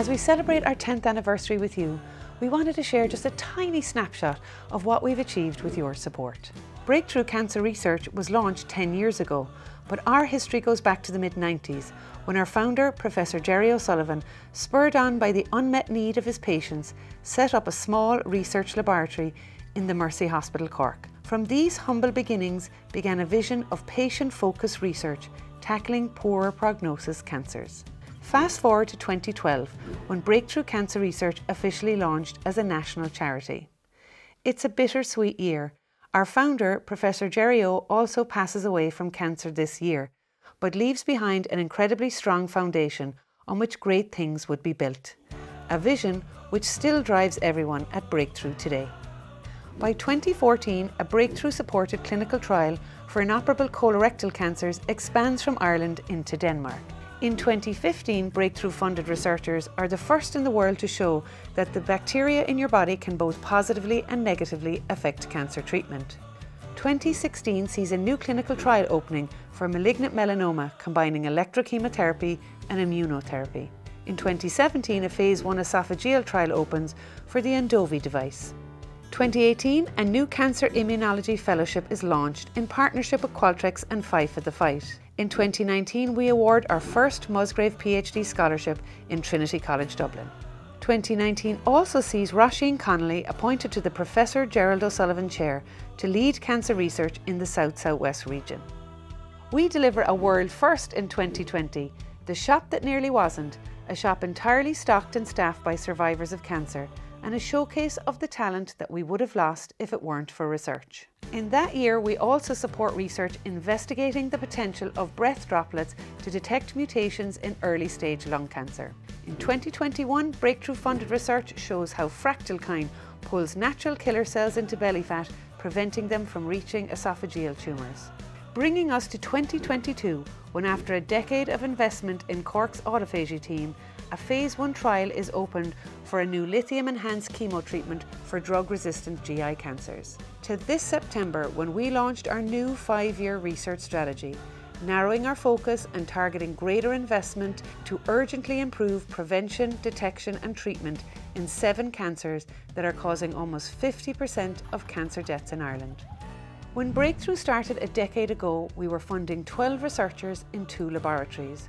As we celebrate our 10th anniversary with you, we wanted to share just a tiny snapshot of what we've achieved with your support. Breakthrough Cancer Research was launched 10 years ago, but our history goes back to the mid 90s when our founder, Professor Gerry O'Sullivan, spurred on by the unmet need of his patients, set up a small research laboratory in the Mercy Hospital Cork. From these humble beginnings began a vision of patient focused research tackling poorer prognosis cancers. Fast forward to 2012 when Breakthrough Cancer Research officially launched as a national charity. It's a bittersweet year. Our founder, Professor Gerry O, also passes away from cancer this year, but leaves behind an incredibly strong foundation on which great things would be built. A vision which still drives everyone at Breakthrough today. By 2014, a breakthrough supported clinical trial for inoperable colorectal cancers expands from Ireland into Denmark. In 2015, breakthrough funded researchers are the first in the world to show that the bacteria in your body can both positively and negatively affect cancer treatment. 2016 sees a new clinical trial opening for malignant melanoma combining electrochemotherapy and immunotherapy. In 2017, a phase 1 esophageal trial opens for the EndoVe device. 2018, a new Cancer Immunology Fellowship is launched in partnership with Qualtrics and Five for the Fight. In 2019, we award our first Musgrave PhD scholarship in Trinity College Dublin. 2019 also sees Roisin Connolly appointed to the Professor Gerald O'Sullivan Chair to lead cancer research in the South Southwest region. We deliver a world first in 2020 the shop that nearly wasn't, a shop entirely stocked and staffed by survivors of cancer and a showcase of the talent that we would have lost if it weren't for research. In that year, we also support research investigating the potential of breath droplets to detect mutations in early stage lung cancer. In 2021, breakthrough funded research shows how Fractalkine pulls natural killer cells into belly fat, preventing them from reaching esophageal tumours. Bringing us to 2022, when after a decade of investment in Cork's autophagy team, a phase 1 trial is opened for a new lithium enhanced chemo treatment for drug resistant GI cancers. To this September, when we launched our new five year research strategy, narrowing our focus and targeting greater investment to urgently improve prevention, detection, and treatment in seven cancers that are causing almost 50% of cancer deaths in Ireland. When Breakthrough started a decade ago, we were funding 12 researchers in two laboratories.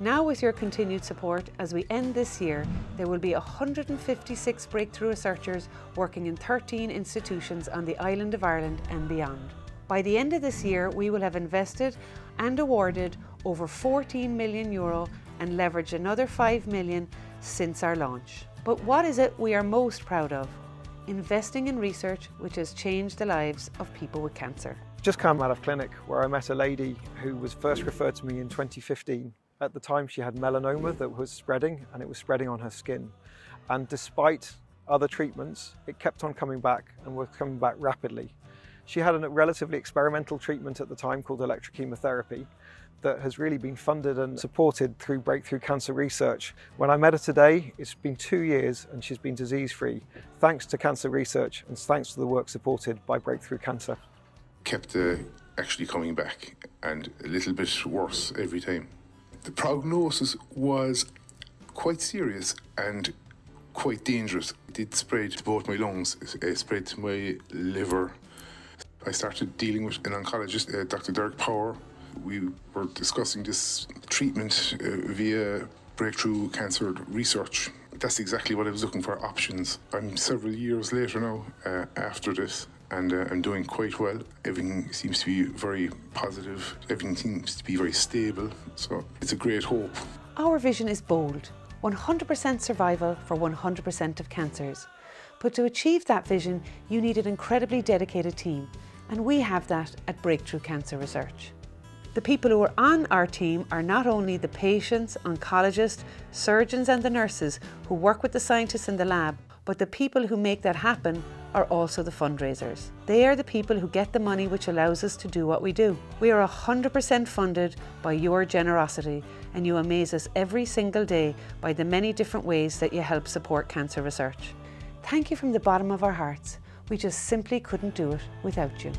Now with your continued support, as we end this year, there will be 156 breakthrough researchers working in 13 institutions on the island of Ireland and beyond. By the end of this year, we will have invested and awarded over 14 million euro and leveraged another 5 million since our launch. But what is it we are most proud of? Investing in research which has changed the lives of people with cancer. Just come out of clinic where I met a lady who was first referred to me in 2015 at the time, she had melanoma that was spreading and it was spreading on her skin. And despite other treatments, it kept on coming back and was coming back rapidly. She had a relatively experimental treatment at the time called electrochemotherapy that has really been funded and supported through breakthrough cancer research. When I met her today, it's been two years and she's been disease free, thanks to cancer research and thanks to the work supported by breakthrough cancer. Kept uh, actually coming back and a little bit worse every time. The prognosis was quite serious and quite dangerous. It did spread to both my lungs, it spread to my liver. I started dealing with an oncologist, uh, Dr. Derek Power. We were discussing this treatment uh, via breakthrough cancer research. That's exactly what I was looking for options. I'm several years later now uh, after this and uh, I'm doing quite well. Everything seems to be very positive, everything seems to be very stable, so it's a great hope. Our vision is bold 100% survival for 100% of cancers. But to achieve that vision, you need an incredibly dedicated team, and we have that at Breakthrough Cancer Research. The people who are on our team are not only the patients, oncologists, surgeons, and the nurses who work with the scientists in the lab, but the people who make that happen are also the fundraisers. They are the people who get the money which allows us to do what we do. We are 100% funded by your generosity and you amaze us every single day by the many different ways that you help support cancer research. Thank you from the bottom of our hearts. We just simply couldn't do it without you.